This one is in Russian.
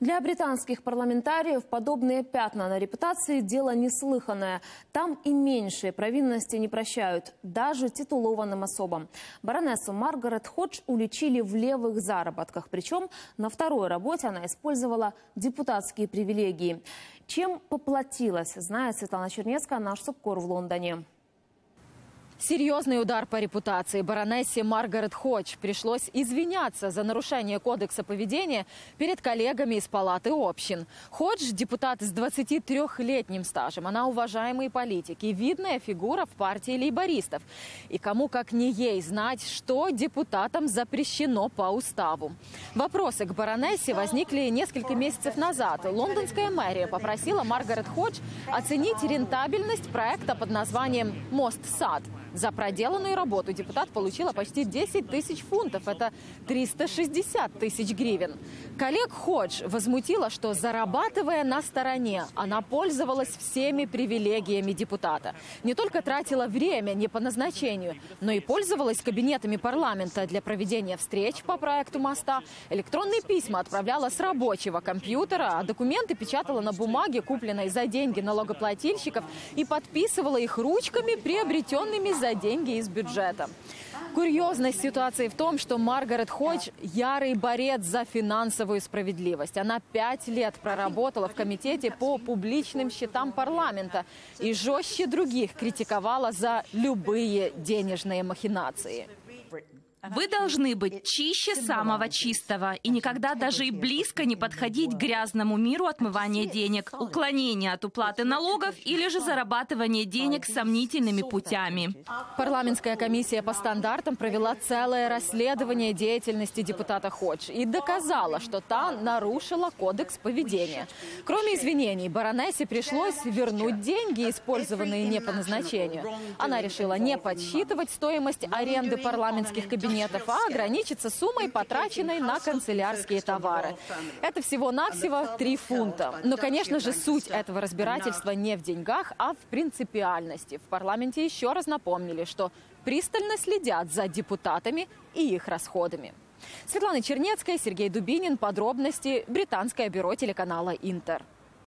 Для британских парламентариев подобные пятна на репутации – дело неслыханное. Там и меньшие провинности не прощают, даже титулованным особам. Баронессу Маргарет Ходж уличили в левых заработках. Причем на второй работе она использовала депутатские привилегии. Чем поплатилась, знает Светлана Чернецкая, наш субкор в Лондоне. Серьезный удар по репутации баронессе Маргарет Ходж. Пришлось извиняться за нарушение кодекса поведения перед коллегами из палаты общин. Ходж – депутат с 23-летним стажем. Она уважаемый политик и видная фигура в партии лейбористов. И кому как не ей знать, что депутатам запрещено по уставу. Вопросы к баронессе возникли несколько месяцев назад. Лондонская мэрия попросила Маргарет Ходж оценить рентабельность проекта под названием «Мост-сад». За проделанную работу депутат получила почти 10 тысяч фунтов. Это 360 тысяч гривен. Коллег Ходж возмутила, что зарабатывая на стороне, она пользовалась всеми привилегиями депутата. Не только тратила время не по назначению, но и пользовалась кабинетами парламента для проведения встреч по проекту моста. Электронные письма отправляла с рабочего компьютера, а документы печатала на бумаге, купленной за деньги налогоплательщиков, и подписывала их ручками, приобретенными за деньги из бюджета. Курьезность ситуации в том, что Маргарет Ходж – ярый борец за финансовую справедливость. Она пять лет проработала в комитете по публичным счетам парламента и жестче других критиковала за любые денежные махинации. Вы должны быть чище самого чистого и никогда даже и близко не подходить к грязному миру отмывания денег, уклонения от уплаты налогов или же зарабатывания денег сомнительными путями. Парламентская комиссия по стандартам провела целое расследование деятельности депутата Ходж и доказала, что та нарушила кодекс поведения. Кроме извинений, баронессе пришлось вернуть деньги, использованные не по назначению. Она решила не подсчитывать стоимость аренды парламентских кабинетов кабинетов, а ограничиться суммой, потраченной на канцелярские товары. Это всего-навсего 3 фунта. Но, конечно же, суть этого разбирательства не в деньгах, а в принципиальности. В парламенте еще раз напомнили, что пристально следят за депутатами и их расходами. Светлана Чернецкая, Сергей Дубинин. Подробности. Британское бюро телеканала «Интер».